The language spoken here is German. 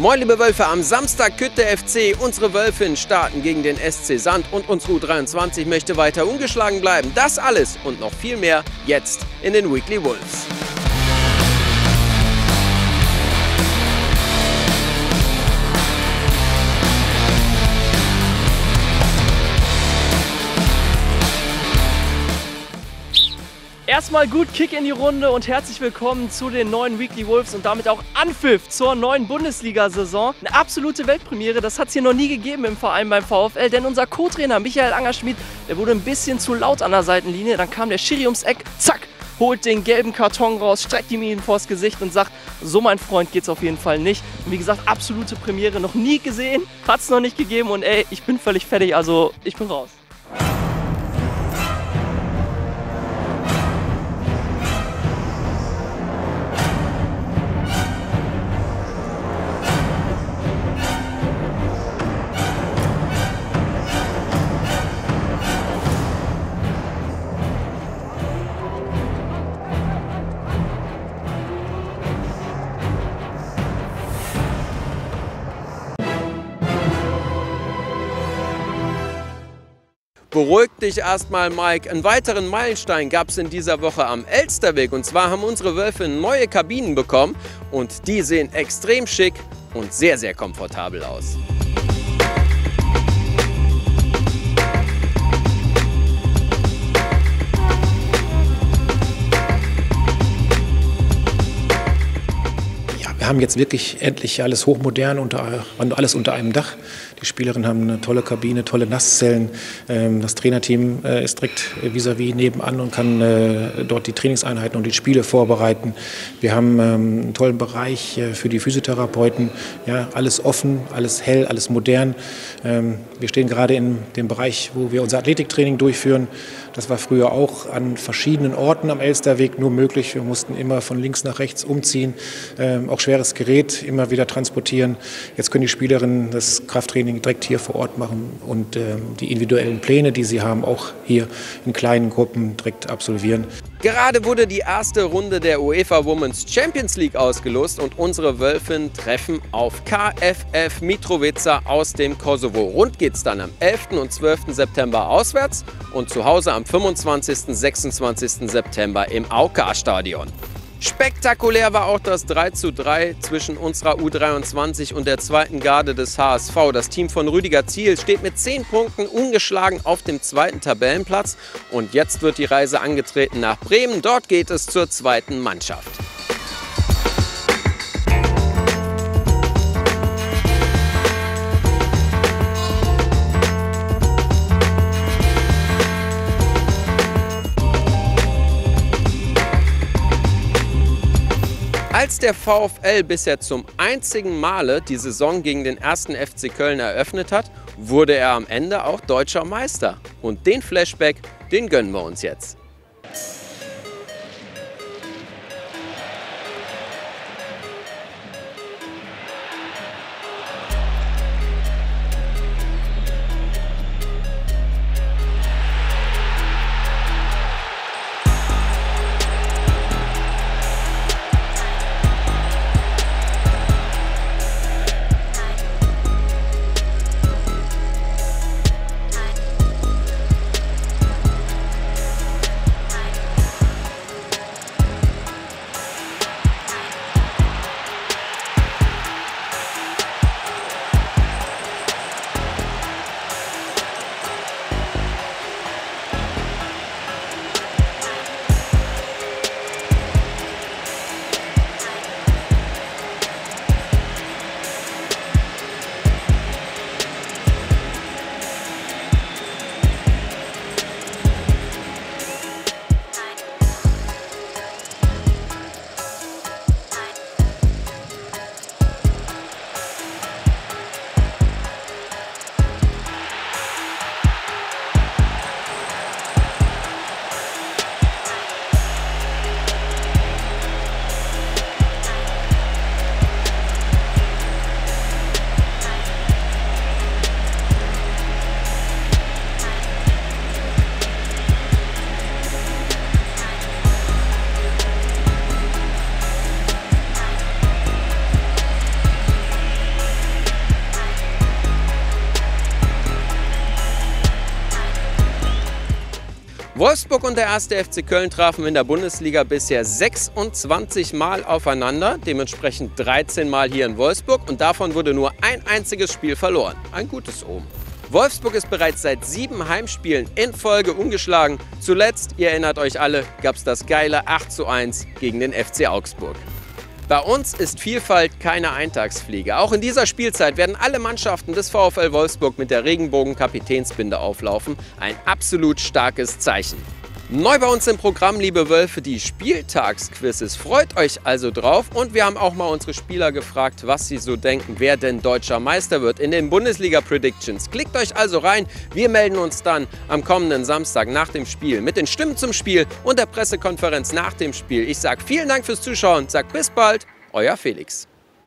Moin liebe Wölfe, am Samstag Kütte FC. Unsere Wölfin starten gegen den SC Sand und unsere U23 möchte weiter ungeschlagen bleiben. Das alles und noch viel mehr jetzt in den Weekly Wolves. Erstmal gut Kick in die Runde und herzlich willkommen zu den neuen Weekly Wolves und damit auch Anpfiff zur neuen Bundesliga-Saison. Eine absolute Weltpremiere, das hat es hier noch nie gegeben im Verein beim VfL, denn unser Co-Trainer Michael Angerschmidt, der wurde ein bisschen zu laut an der Seitenlinie, dann kam der Schiri ums Eck, zack, holt den gelben Karton raus, streckt ihm ihn vors Gesicht und sagt, so mein Freund geht's auf jeden Fall nicht. Und wie gesagt, absolute Premiere, noch nie gesehen, hat's noch nicht gegeben und ey, ich bin völlig fertig, also ich bin raus. Beruhig dich erstmal, Mike. Einen weiteren Meilenstein gab es in dieser Woche am Elsterweg. Und zwar haben unsere Wölfe neue Kabinen bekommen und die sehen extrem schick und sehr, sehr komfortabel aus. Wir haben jetzt wirklich endlich alles hochmodern, unter, alles unter einem Dach. Die Spielerinnen haben eine tolle Kabine, tolle Nasszellen. Ähm, das Trainerteam äh, ist direkt vis-à-vis nebenan und kann äh, dort die Trainingseinheiten und die Spiele vorbereiten. Wir haben ähm, einen tollen Bereich äh, für die Physiotherapeuten. Ja, alles offen, alles hell, alles modern. Ähm, wir stehen gerade in dem Bereich, wo wir unser Athletiktraining durchführen. Das war früher auch an verschiedenen Orten am Elsterweg nur möglich. Wir mussten immer von links nach rechts umziehen, auch schweres Gerät immer wieder transportieren. Jetzt können die Spielerinnen das Krafttraining direkt hier vor Ort machen und die individuellen Pläne, die sie haben, auch hier in kleinen Gruppen direkt absolvieren. Gerade wurde die erste Runde der UEFA Women's Champions League ausgelost und unsere Wölfin treffen auf KFF Mitrovica aus dem Kosovo. Rund geht's dann am 11. und 12. September auswärts und zu Hause am 25. und 26. September im AUKA-Stadion. Spektakulär war auch das 3 zu 3 zwischen unserer U23 und der zweiten Garde des HSV. Das Team von Rüdiger Ziel steht mit 10 Punkten ungeschlagen auf dem zweiten Tabellenplatz. Und jetzt wird die Reise angetreten nach Bremen. Dort geht es zur zweiten Mannschaft. Als der VfL bisher zum einzigen Male die Saison gegen den ersten FC Köln eröffnet hat, wurde er am Ende auch deutscher Meister. Und den Flashback, den gönnen wir uns jetzt. Wolfsburg und der 1. FC Köln trafen in der Bundesliga bisher 26 Mal aufeinander, dementsprechend 13 Mal hier in Wolfsburg und davon wurde nur ein einziges Spiel verloren. Ein gutes Omen. Wolfsburg ist bereits seit sieben Heimspielen in Folge ungeschlagen. Zuletzt, ihr erinnert euch alle, gab es das geile 8 zu 1 gegen den FC Augsburg. Bei uns ist Vielfalt keine Eintagsfliege. Auch in dieser Spielzeit werden alle Mannschaften des VfL Wolfsburg mit der Regenbogen-Kapitänsbinde auflaufen. Ein absolut starkes Zeichen. Neu bei uns im Programm, liebe Wölfe, die Spieltagsquizzes. Freut euch also drauf. Und wir haben auch mal unsere Spieler gefragt, was sie so denken, wer denn deutscher Meister wird in den Bundesliga-Predictions. Klickt euch also rein. Wir melden uns dann am kommenden Samstag nach dem Spiel mit den Stimmen zum Spiel und der Pressekonferenz nach dem Spiel. Ich sage vielen Dank fürs Zuschauen, sag bis bald, euer Felix.